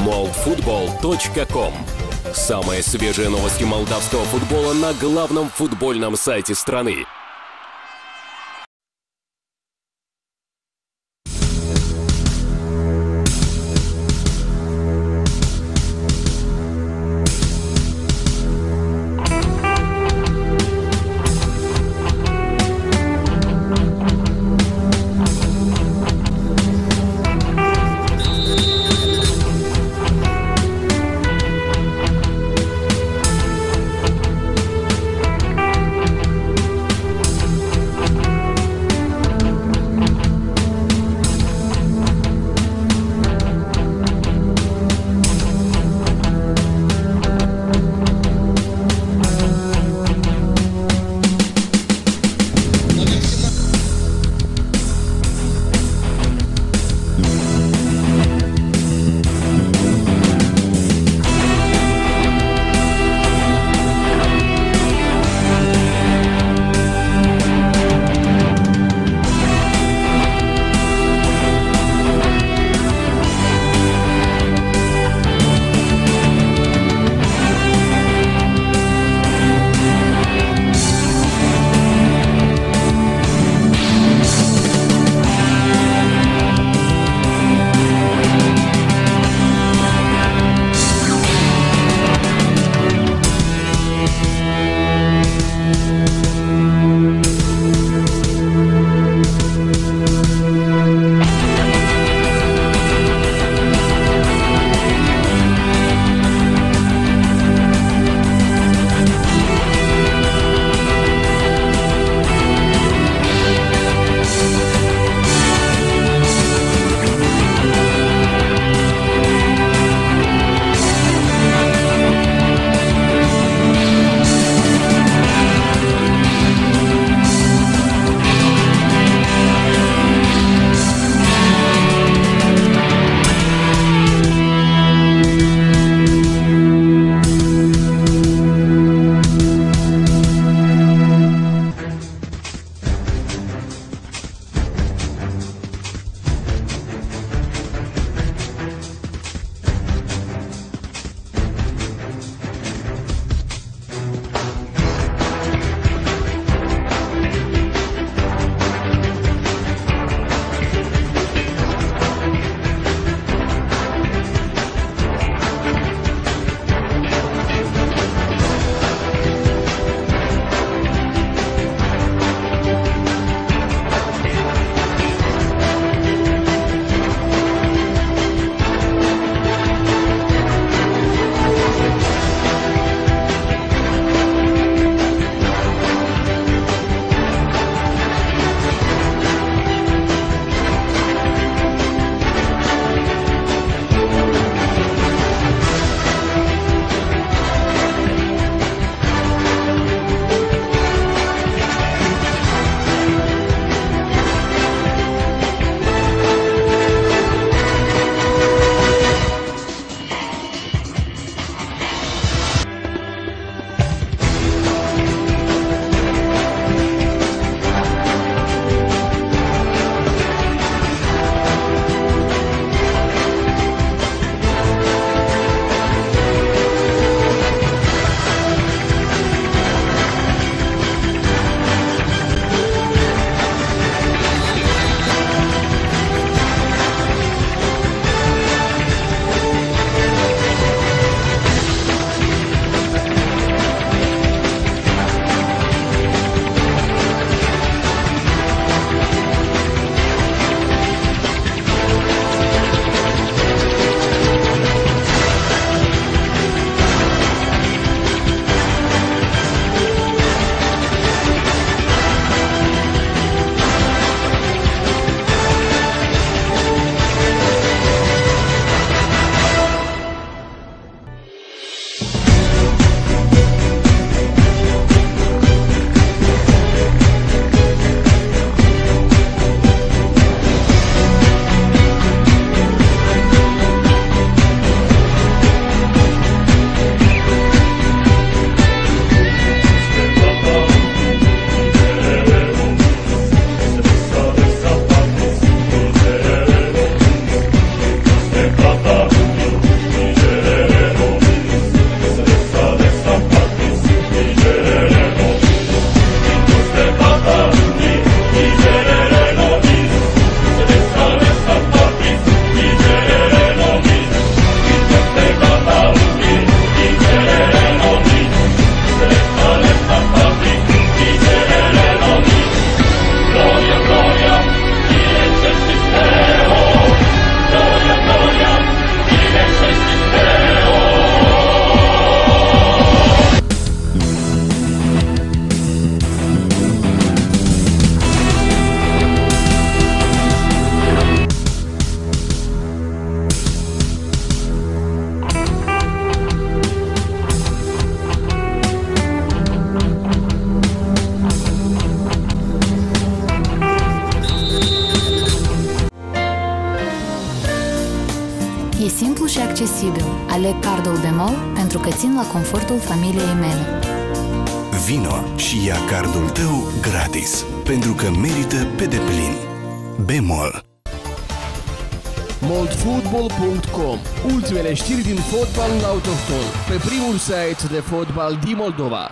moldfootball.com Самые свежие новости молдавского футбола на главном футбольном сайте страны. E simplu și accesibil. Aleg cardul Bemol pentru că țin la confortul familiei mele. Vino și ia cardul tău gratis, pentru că merită pe deplin. Bemol moldfootball.com Ultimele știri din fotbalul autohton Pe primul site de fotbal din Moldova